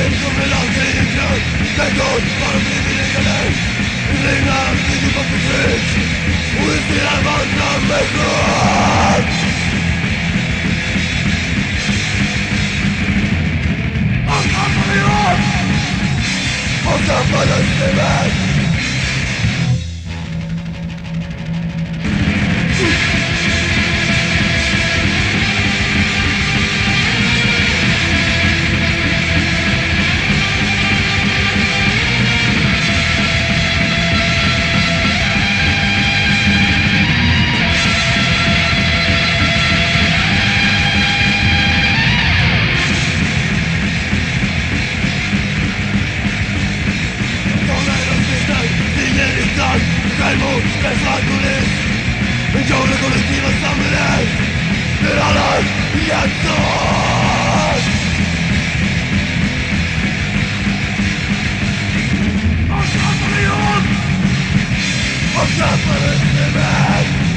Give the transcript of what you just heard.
Indeed, you. belong gonna the land I'm not for the earth I'm mood Spes angulis În jocul colectivă să mânesc În ală viață I'm